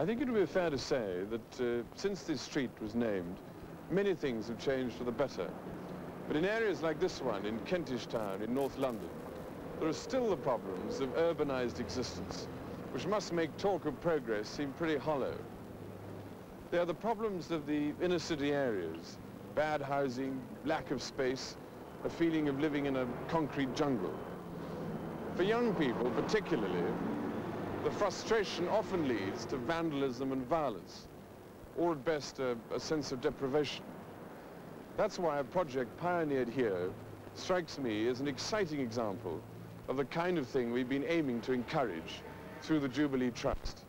I think it would be fair to say that uh, since this street was named, many things have changed for the better. But in areas like this one, in Kentish Town, in North London, there are still the problems of urbanized existence, which must make talk of progress seem pretty hollow. They are the problems of the inner city areas, bad housing, lack of space, a feeling of living in a concrete jungle. For young people particularly, the frustration often leads to vandalism and violence, or at best a, a sense of deprivation. That's why a project pioneered here strikes me as an exciting example of the kind of thing we've been aiming to encourage through the Jubilee Trust.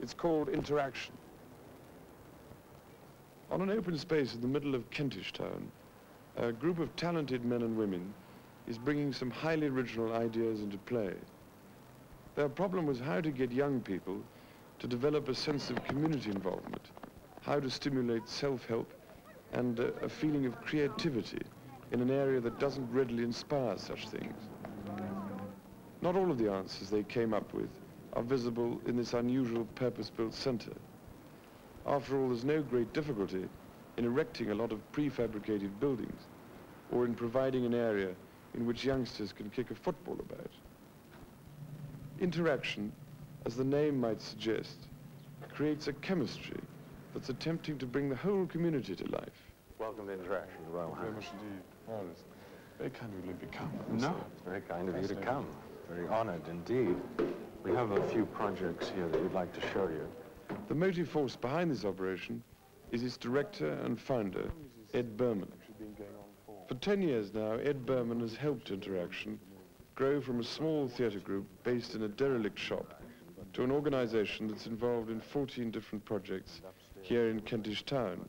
It's called interaction. On an open space in the middle of Kentish Town, a group of talented men and women is bringing some highly original ideas into play. Their problem was how to get young people to develop a sense of community involvement, how to stimulate self-help and uh, a feeling of creativity in an area that doesn't readily inspire such things. Not all of the answers they came up with are visible in this unusual purpose-built center. After all, there's no great difficulty in erecting a lot of prefabricated buildings or in providing an area in which youngsters can kick a football about. Interaction, as the name might suggest, creates a chemistry that's attempting to bring the whole community to life. Welcome to Interaction, Royal Very much indeed. Well, it's very kind of you to come. No, it's very kind of you to come. Very honored indeed. We have a few projects here that we'd like to show you. The motive force behind this operation is its director and founder, Ed Berman. For 10 years now, Ed Berman has helped Interaction grow from a small theatre group based in a derelict shop to an organization that's involved in 14 different projects here in Kentish Town.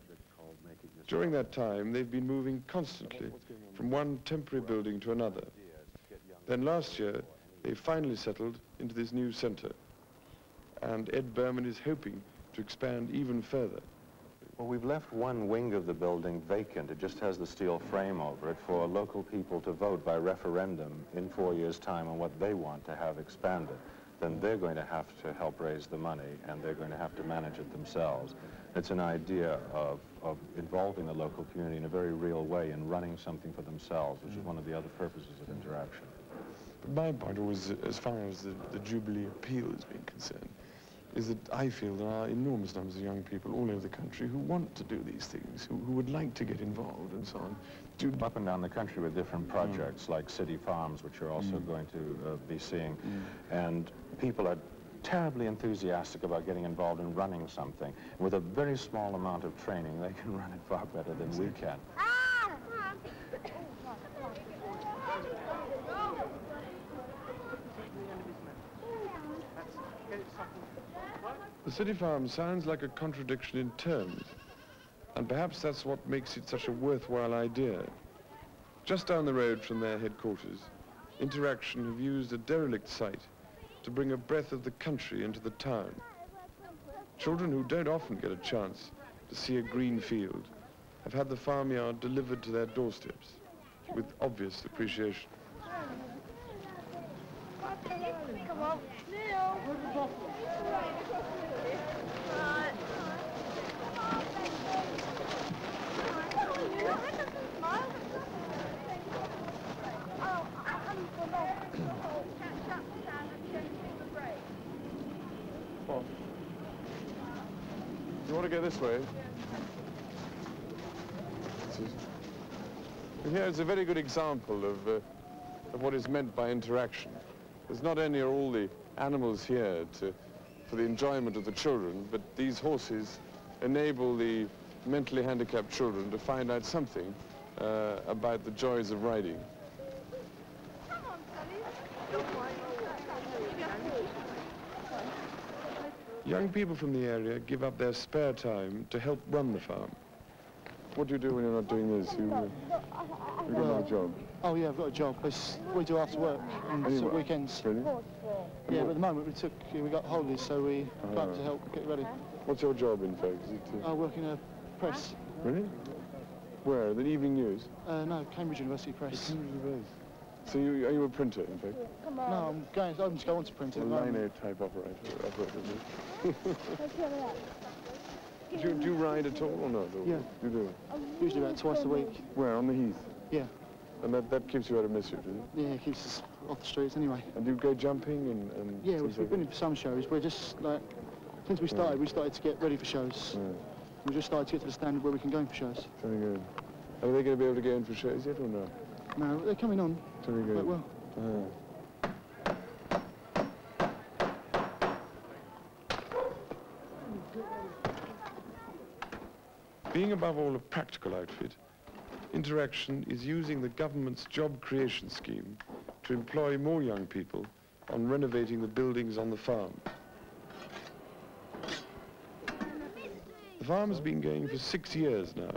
During that time, they've been moving constantly from one temporary building to another. Then last year, they finally settled into this new centre. And Ed Berman is hoping to expand even further. Well, we've left one wing of the building vacant. It just has the steel frame over it for local people to vote by referendum in four years' time on what they want to have expanded. Then they're going to have to help raise the money, and they're going to have to manage it themselves. It's an idea of, of involving the local community in a very real way in running something for themselves, which is one of the other purposes of interaction. But my point was, as far as the, the Jubilee appeal is being concerned, is that I feel there are enormous numbers of young people all over the country who want to do these things, who, who would like to get involved and so on. Do Up and down the country with different projects mm. like City Farms, which you're also mm. going to uh, be seeing. Mm. And people are terribly enthusiastic about getting involved in running something. With a very small amount of training, they can run it far better than we can. The City Farm sounds like a contradiction in terms, and perhaps that's what makes it such a worthwhile idea. Just down the road from their headquarters, Interaction have used a derelict site to bring a breath of the country into the town. Children who don't often get a chance to see a green field have had the farmyard delivered to their doorsteps with obvious appreciation. Come on, Neil. You want to go this way? Here is a very good example of, uh, of what is meant by interaction. There's not only are all the animals here to, for the enjoyment of the children, but these horses enable the mentally handicapped children to find out something uh, about the joys of riding. Young people from the area give up their spare time to help run the farm. What do you do when you're not doing this? You, uh, you got no job? Oh yeah, I've got a job. It's, we do after work and Anyway, weekends. Really? Yeah, but at the moment we took we got holidays, so we Oh, got to help get ready. What's your job, in fact? Is it, uh, I work in a press. really? Where? The evening news? Uh, no, Cambridge University Press. Cambridge University. So you, are you a printer, in fact? No, I'm going. I'm just going to print it. A at the line-a type operator. operator. do, you, do you ride at all or not? Or Yeah. You do? Oh, Usually about twice a week. Where? On the heath? Yeah. And that, that keeps you out of mischief, does it? Yeah, it keeps us off the streets anyway. And do you go jumping and... and Yeah, we've, we've like been in for some shows. We're just like, since we started, we started to get ready for shows. Yeah. We just started to get to the standard where we can go in for shows. Very good. Are they going to be able to get in for shows yet or not? No, they're coming on Very good. quite well. Ah. Being above all a practical outfit, Interaction is using the government's job creation scheme to employ more young people on renovating the buildings on the farm. The farm has been going for six years now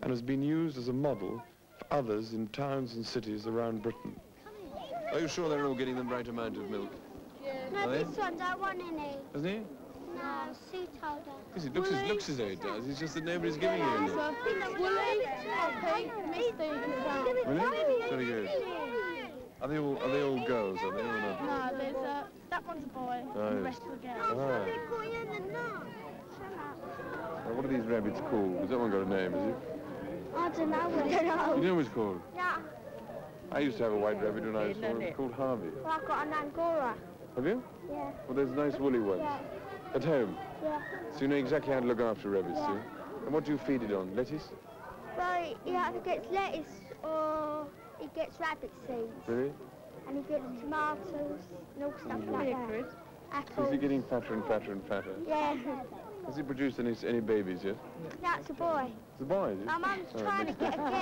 and has been used as a model others in towns and cities around Britain. Are you sure they're all getting the right amount of milk? No, Are they? this one don't want any. Hasn't he? No, Sue told her. Because it looks as, looks as though it does. It's just that nobody's giving you any. Woolly, Poppy, Misty, Really? Very good. Are they all, are they all girls, are they, or not? No, there's a, that one's a boy, Oh, and the rest are girls. Ah. Now, what are these rabbits called? Has that one got a name, is I don't know what it? You know what it's called? Yeah, I used to have a white rabbit when I was small. It was called Harvey. well, I've got an Angora. Have you? Yeah, Well, there's nice woolly ones. yeah, At home. yeah. So you know exactly how to look after rabbits, do you? And what do you feed it on? Lettuce? Well, he either gets lettuce or he gets rabbit seeds. Really? And he gets tomatoes and all stuff mm. like that. Is Apples. he getting fatter and fatter and fatter? Yeah, Has he produced any, any babies yet? that's a boy. It's a boy, is it? My mum's Oh, trying to get a girl.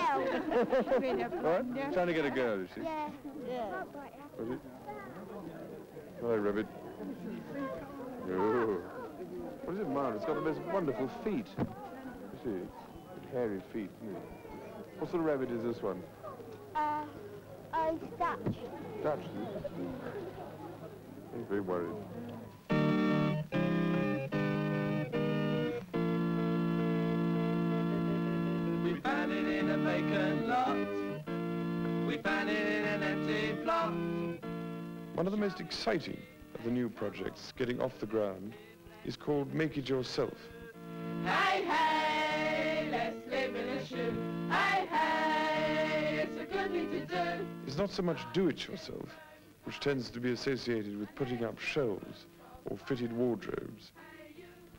What? Trying to get a girl, is she? Yeah. Was it? Hello, rabbit. Oh. What is it, Mara? It's got the most wonderful feet. You see? Hairy feet. isn't it? What sort of rabbit is this one? Uh, oh, he's Dutch. Dutch? He's very worried. One of the most exciting of the new projects getting off the ground is called Make It Yourself. Hey, hey, let's live in a shoe. Hey, hey, it's a good thing to do. It's not so much do it yourself, which tends to be associated with putting up shelves or fitted wardrobes,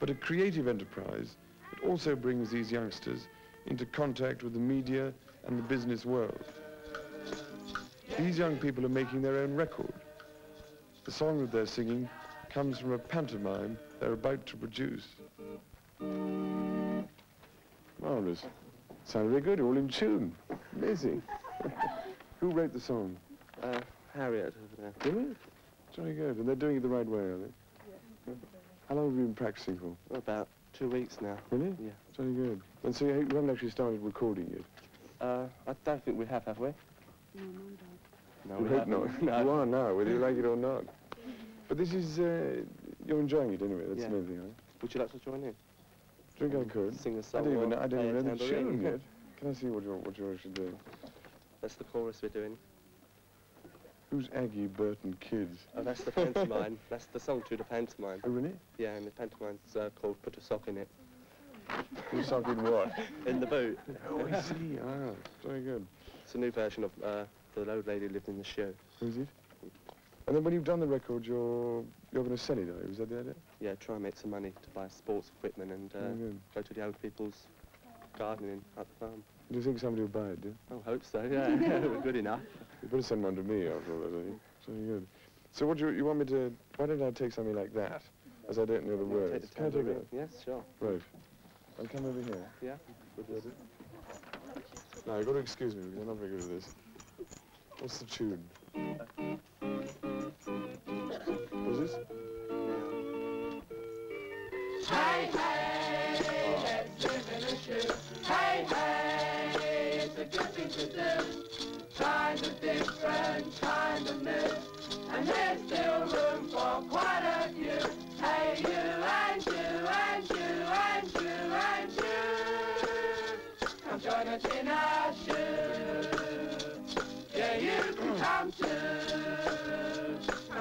but a creative enterprise that also brings these youngsters into contact with the media and the business world. These young people are making their own record. The song that they're singing comes from a pantomime they're about to produce. Marvellous. Sound very good, all in tune. Amazing. Who wrote the song? Uh, Harriet over there. Really? Very good. And they're doing it the right way, are they? How long have you been practicing for? About two weeks now. Really? Yeah. Very good. And so you you haven't actually started recording yet? Uh, I don't think we have, have we? No, you we hope not. You are now, whether you like it or not. But this is, uh, you're enjoying it anyway, that's Yeah. the main thing, right? Would you like to join in? Think I could? Sing a I song I don't even know, I don't even know the tune yet. Can I see what you're, what you're actually doing? That's the chorus we're doing. Who's Aggie Burton Kids? Oh, that's the pantomime. that's the song to the pantomime. Oh, really? Yeah, and the pantomime's uh, called Put a Sock in It. Who's in what? In the boot. Oh, I see. Ah, very good. It's a new version of uh, The Old Lady Lived in the Shoe. Who's it? And then when you've done the record, you're you're going to sell it, are you? Is that the idea? Yeah, try and make some money to buy sports equipment and uh, Very good. go to the old people's gardening at the farm. Do you think somebody will buy it, do you? Oh, hope so, yeah. Good enough. You better send one to me after all, I think. Very good. So what do you, you want me to, why don't I take something like that, as I don't know the Take words? the Can I take that? Yes, sure. Right. I'll come over here. Yeah. Would you No, you've got to excuse me because I'm not very good at this. What's the tune? What's this? Hey, hey, let's live in a shoe. Hey, hey, it's a good thing to do. Kind of different, kind of new. And there's still room for quite a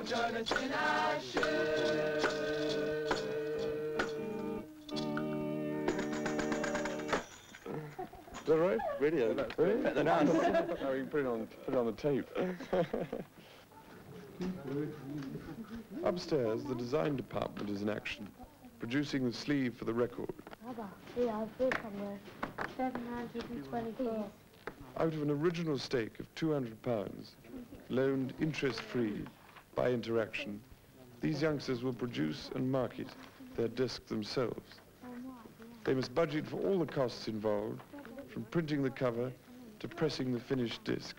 Come join us in our shoe. Is that right? Radio. Really? no, you put it on, put it on the tape. Upstairs, the design department is in action, producing the sleeve for the record. Baba, see, I've somewhere. 724. Out of an original stake of 200 pounds, loaned interest-free by Interaction, these youngsters will produce and market their disc themselves. They must budget for all the costs involved, from printing the cover to pressing the finished disc.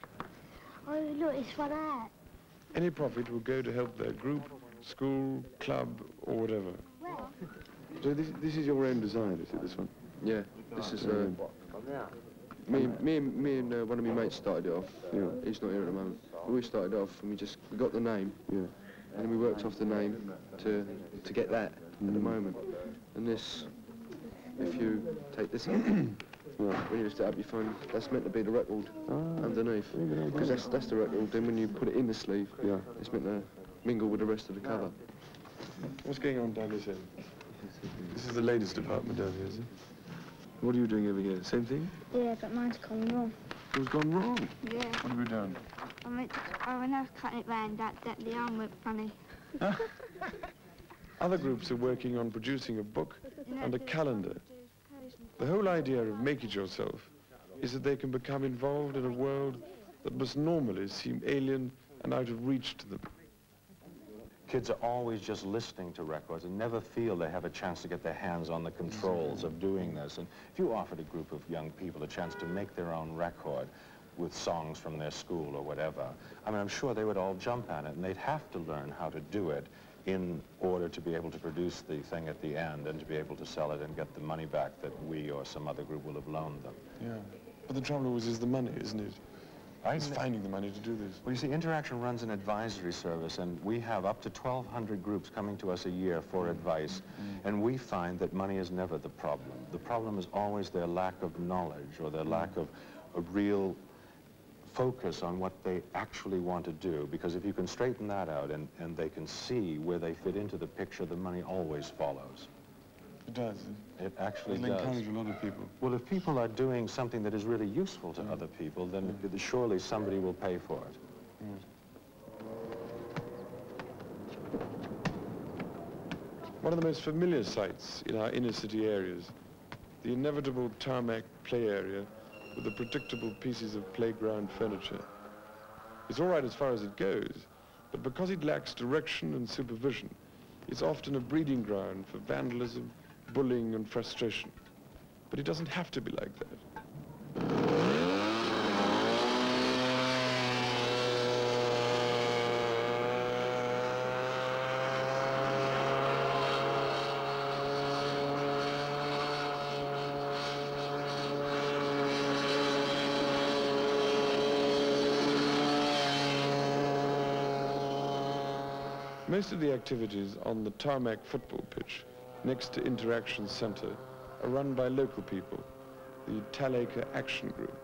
Oh, look, it's for that. Any profit will go to help their group, school, club, or whatever. So this, this is your own design, is it, this one? Yeah, this is, uh, me, me, and- me and uh, one of my mates started it off. Yeah. He's not here at the moment. But we started off and we just, we got the name. Yeah. And then we worked off the name to, to get that at the moment. And this, if you take this out, when you lift it up, you find that's meant to be the record underneath. Because that's, that's the record. Then when you put it in the sleeve, Yeah. it's meant to mingle with the rest of the cover. What's going on down this end? This is the ladies' department down here, is it? What are you doing over here? Same thing? Yeah, but mine's gone wrong. What's gone wrong? Yeah. What have we done? I meant to, oh, when I was cutting it round, that, that the arm went funny. Other groups are working on producing a book and a calendar. The whole idea of Make It Yourself is that they can become involved in a world that must normally seem alien and out of reach to them. Kids are always just listening to records and never feel they have a chance to get their hands on the controls of doing this. And if you offered a group of young people a chance to make their own record with songs from their school or whatever, I mean, I'm sure they would all jump at it and they'd have to learn how to do it in order to be able to produce the thing at the end and to be able to sell it and get the money back that we or some other group will have loaned them. Yeah. But the trouble always is the money, isn't it? It's finding the money to do this. Well, you see, Interaction runs an advisory service, and we have up to 1,200 groups coming to us a year for mm-hmm. advice, mm-hmm. and we find that money is never the problem. The problem is always their lack of knowledge or their lack mm. of a real focus on what they actually want to do, because if you can straighten that out and, and they can see where they fit into the picture, the money always follows. It does. It actually It'll does. encourage a lot of people. Well, if people are doing something that is really useful to mm. other people, then mm. surely somebody will pay for it. Mm. One of the most familiar sights in our inner city areas, the inevitable tarmac play area with the predictable pieces of playground furniture. It's all right as far as it goes, but because it lacks direction and supervision, it's often a breeding ground for vandalism, bullying and frustration. But it doesn't have to be like that. Most of the activities on the tarmac football pitch next to Interaction Centre are run by local people, the Talacre Action Group.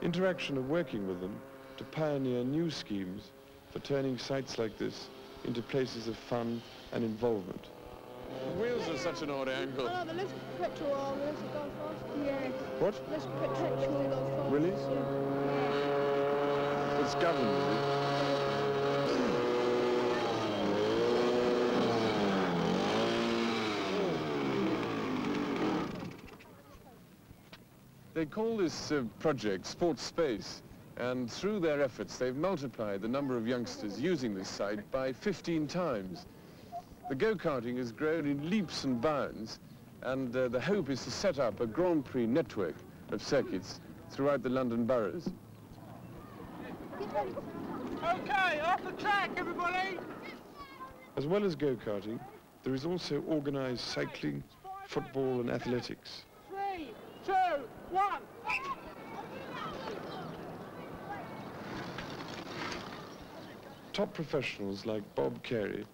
Interaction are working with them to pioneer new schemes for turning sites like this into places of fun and involvement. The wheels are such an odd angle. Oh, no, the less petrol are, the less it goes faster. Yeah. What? Less petrol, the less it goes faster. Really? It's governed, They call this uh, project Sports Space, and through their efforts, they've multiplied the number of youngsters using this site by 15 times. The go-karting has grown in leaps and bounds, and uh, the hope is to set up a Grand Prix network of circuits throughout the London boroughs. Okay, off the track, everybody! As well as go-karting, there is also organized cycling, football and athletics. Three, two, one. Top professionals like Bob Carey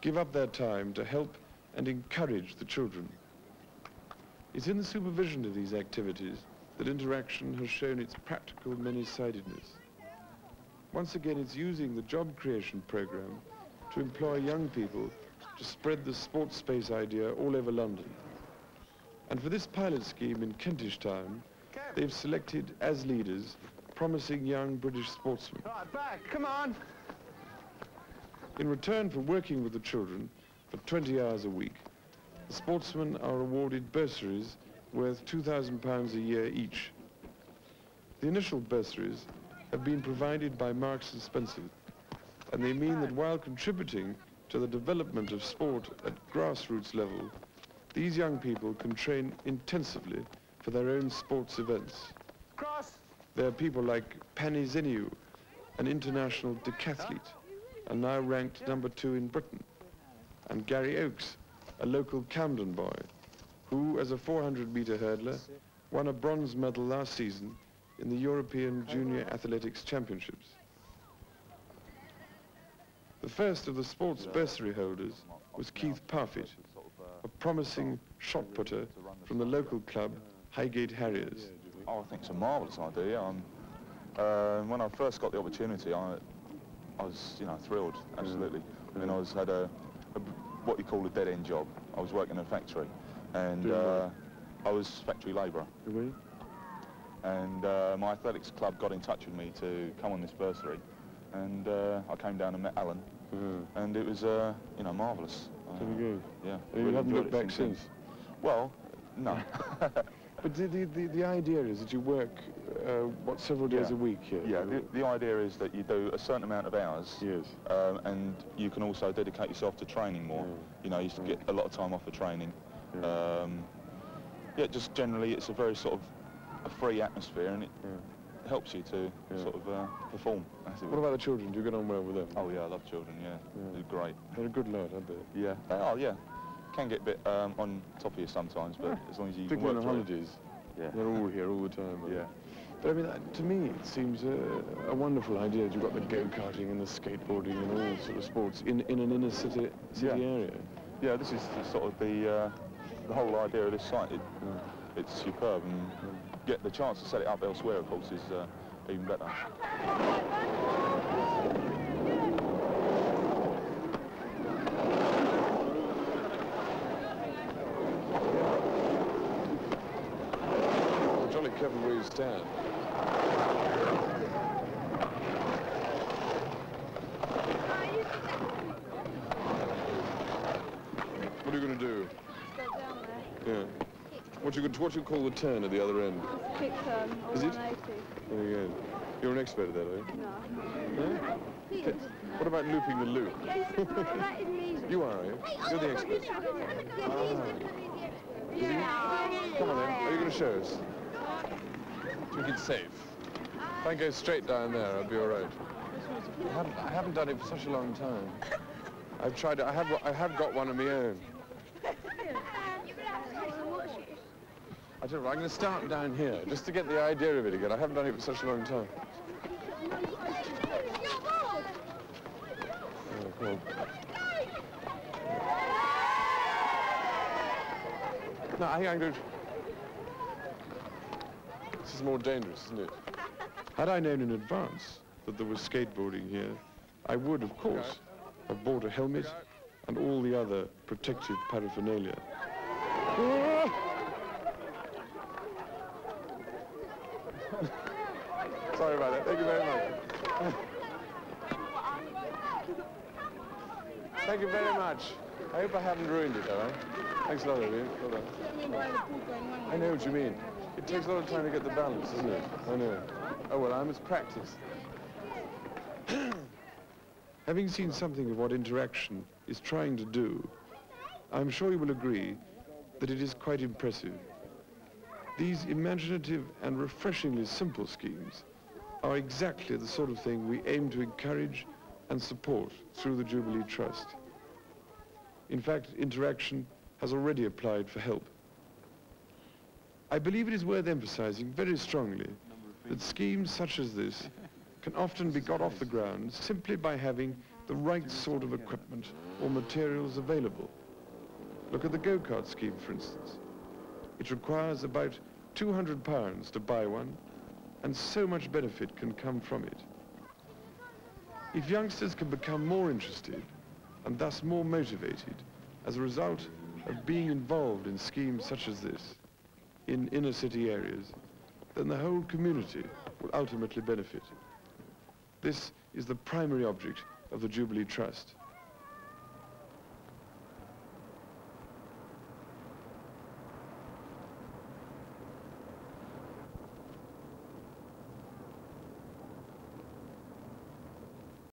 give up their time to help and encourage the children. It's in the supervision of these activities that interaction has shown its practical many-sidedness. once again it's using the job creation program to employ young people to spread the sports space idea all over London. And for this pilot scheme in Kentish Town, they've selected as leaders promising young British sportsmen. Right, back, come on. In return for working with the children for 20 hours a week, the sportsmen are awarded bursaries worth £2,000 a year each. The initial bursaries have been provided by Marks and Spencer, and they mean that while contributing to the development of sport at grassroots level, these young people can train intensively for their own sports events. Cross. There are people like Pani Zeniou, an international decathlete, and now ranked number two in Britain, and Gary Oakes, a local Camden boy, who, as a 400-metre hurdler, won a bronze medal last season in the European Junior Athletics Championships. The first of the sports bursary holders was Keith Parfitt, a promising shot putter from the local club Highgate Harriers. Oh, I think it's a marvellous idea. Um, uh, when I first got the opportunity, I, I was, you know, thrilled, absolutely. I mean, I was had a, a what you call a dead-end job. I was working in a factory, and uh, I was factory labourer. And uh, my athletics club got in touch with me to come on this bursary, and uh, I came down and met Alan, Uh, and it was, uh, you know, marvellous. There we go. yeah. And you haven't looked back since? Well, no. But the, the, the, the idea is that you work, uh, what, several days Yeah. a week here? yeah, the, the idea is that you do a certain amount of hours, Yes. um, and you can also dedicate yourself to training more. Yeah. You know, you get a lot of time off for training. Yeah. Um, yeah, just generally, it's a very sort of a free atmosphere, and it Yeah. Helps you to Yeah. sort of uh, perform. What about the children? Do you get on well with them? Oh yeah, I love children. Yeah, Yeah. they're great. They're a good lot, I bet. Yeah, they are. Yeah, can get a bit um, on top of you sometimes, but as long as you can work on it. holidays. Yeah. They're all here all the time. Yeah. they? But I mean, that, to me, it seems a, a wonderful idea. You've got the go-karting and the skateboarding and all sort of sports in, in an inner city, city Yeah. area. Yeah, this is sort of the uh, the whole idea of this site. It, It's superb, and get the chance to set it up elsewhere, of course, is uh, even better. Jolly clever where you stand. What are you going to do? Go down there. Yeah. What you what you call the turn at the other end? Kick turn or Is it? 180. There you go. You're an expert at that, are you? No. Yeah? What about looping the loop? that is easy. You are, are you? You're the expert. Come on then. Are you going to show us? Make it safe. If I go straight down there, I'll be all right. I haven't, I haven't done it for such a long time. I've tried it. I have, I have got one of my own. I don't know. I'm going to start down here just to get the idea of it again. I haven't done it for such a long time. Oh. No, I think I'm going to... This is more dangerous, isn't it? Had I known in advance that there was skateboarding here, I would, of course, have bought a helmet and all the other protective paraphernalia. Sorry about that. Thank you very much. Thank you very much. I hope I haven't ruined it, I? Thanks a lot, Olivia. I know what you mean. It takes a lot of time to get the balance, doesn't it? I know. Oh, well, I must practice. Having seen something of what interaction is trying to do, I'm sure you will agree that it is quite impressive. These imaginative and refreshingly simple schemes are exactly the sort of thing we aim to encourage and support through the Jubilee Trust. In fact, Interaction has already applied for help. I believe it is worth emphasizing very strongly that schemes such as this can often be got off the ground simply by having the right sort of equipment or materials available. Look at the go-kart scheme, for instance. It requires about 200 pounds to buy one, and so much benefit can come from it. If youngsters can become more interested and thus more motivated as a result of being involved in schemes such as this in inner city areas, then the whole community will ultimately benefit. This is the primary object of the Jubilee Trust.